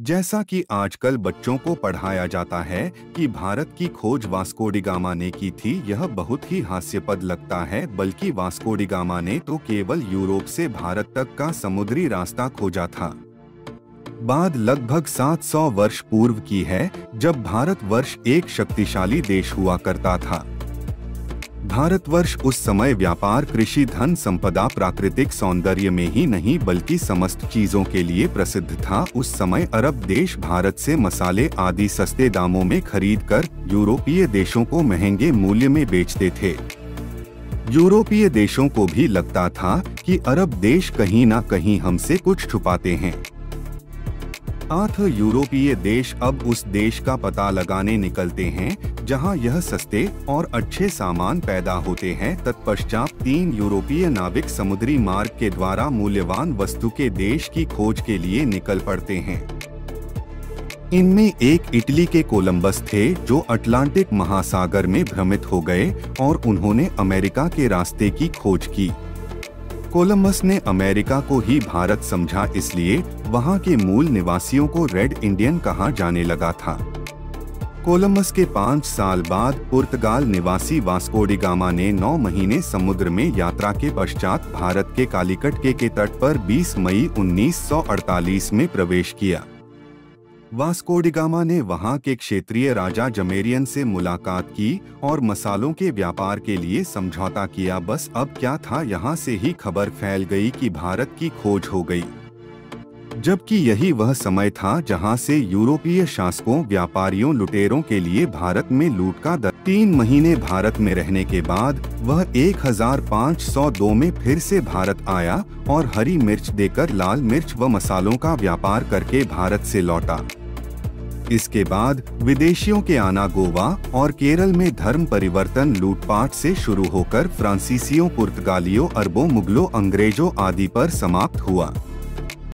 जैसा कि आजकल बच्चों को पढ़ाया जाता है कि भारत की खोज वास्कोडिगामा ने की थी, यह बहुत ही हास्यपद लगता है, बल्कि वास्कोडिगामा ने तो केवल यूरोप से भारत तक का समुद्री रास्ता खोजा था। बाद लगभग 700 वर्ष पूर्व की है, जब भारत वर्ष एक शक्तिशाली देश हुआ करता था। भारतवर्ष उस समय व्यापार, कृषि, धन संपदा, प्राकृतिक सौंदर्य में ही नहीं, बल्कि समस्त चीज़ों के लिए प्रसिद्ध था। उस समय अरब देश भारत से मसाले आदि सस्ते दामों में खरीद कर यूरोपीय देशों को महँगे मूल्य में बेचते थे। यूरोपीय देशों को भी लगता था कि अरब देश कहीं ना कहीं हमसे कुछ छुपाते हैं। आठ यूरोपीय देश अब उस देश का पता लगाने निकलते हैं, जहाँ यह सस्ते और अच्छे सामान पैदा होते हैं। तत्पश्चात तीन यूरोपीय नाविक समुद्री मार्ग के द्वारा मूल्यवान वस्तु के देश की खोज के लिए निकल पड़ते हैं। इनमें एक इटली के कोलंबस थे, जो अटलांटिक महासागर में भ्रमित हो गए और उन्होंने अमेरिका के रास्ते की खोज की। कोलंबस ने अमेरिका को ही भारत समझा इसलिए वहाँ के मूल निवासियों को रेड इंडियन कहा जाने लगा था। कोलम्बस के पाँच साल बाद पुर्तगाल निवासी वास्कोडिगामा ने नौ महीने समुद्र में यात्रा के पश्चात भारत के कालीकट के, के तट पर 20 मई 1948 में प्रवेश किया। वास्कोडिगामा ने वहाँ के क्षेत्रीय राजा जमेरियन से मुलाकात की और मसालों के व्यापार के लिए समझौता किया। बस अब क्या था? यहाँ से ही खबर फैल गई कि भारत की खोज हो गई। जबकि यही वह समय था जहाँ से यूरोपीय शासकों, व्यापारियों, लुटेरों के लिए भारत में लूट का दर तीन महीने भारत में रहने के बाद वह 1502 में फिर से भारत आया और हरी मिर्च देकर लाल मिर्च व मसालों का व्यापार करके भारत से लौटा। इसके बाद विदेशियों के आना गोवा और केरल में धर्म परिवर्तन लूटपाट से शुरू होकर फ्रांसीसियों, पुर्तगालियों, अरबों, मुगलों, अंग्रेज़ों आदि पर समाप्त हुआ।